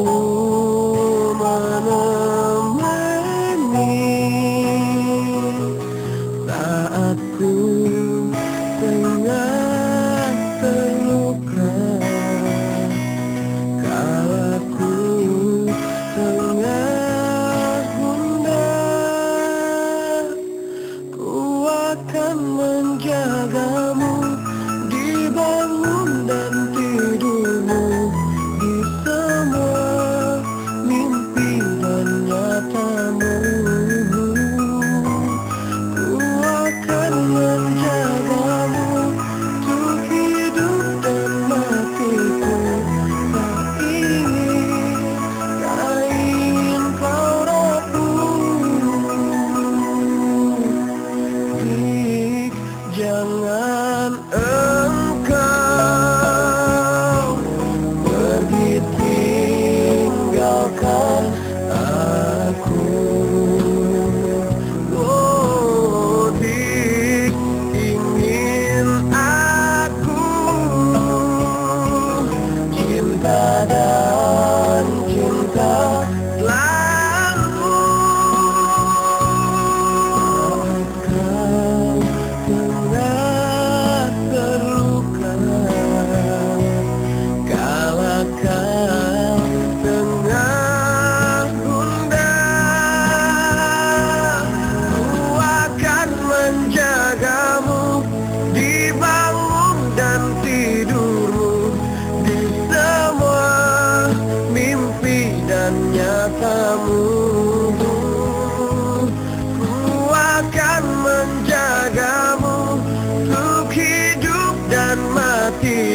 Oh.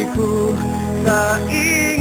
Matiku Tak ingin,